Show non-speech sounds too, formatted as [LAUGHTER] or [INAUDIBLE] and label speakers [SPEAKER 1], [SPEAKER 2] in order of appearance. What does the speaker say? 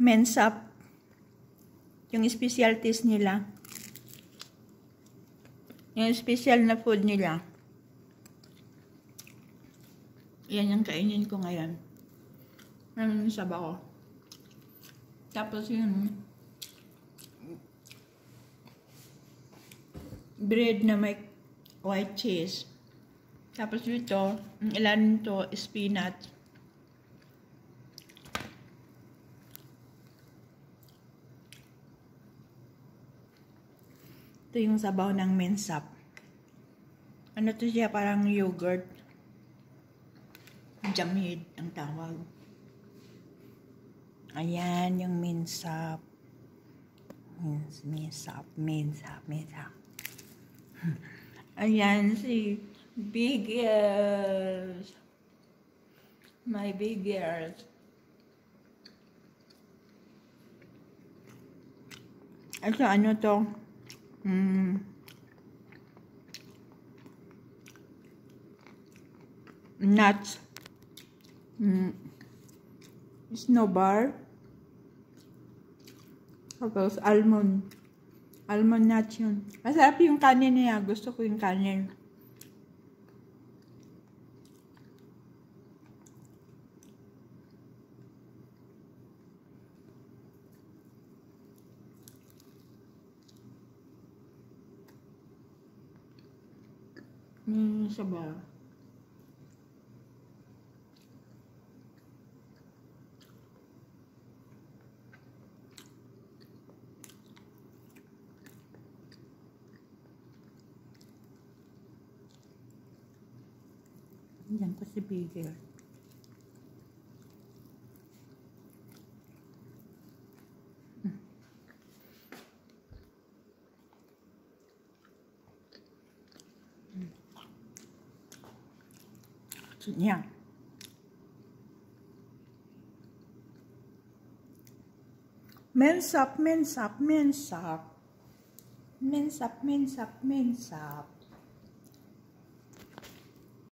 [SPEAKER 1] mensap. Yung specialties nila. Yung special na food nila. Yan yung kainin ko ngayon. Ano yung saba ko. Tapos yun, bread na may white cheese. Tapos dito, ang ilan to spinach. Ito yung sabaw ng mensap. Ano to siya? Parang yogurt. Jamid ang tawag. Ayan yung mensap. Mensap, mensap, mensap. [LAUGHS] Ayan si Big Ears. My Big Ears. Ito ano to? Mm. Nuts. Mm. Snowbar. Tapos almond. Almond nuts yun. Masarap yung kanin niya. Gusto ko yung kanin. Hmm, sabaw. Yan ko si สุดยอดเมนสับเมนสับเมนสับเมนสับเมนสับเมนสับ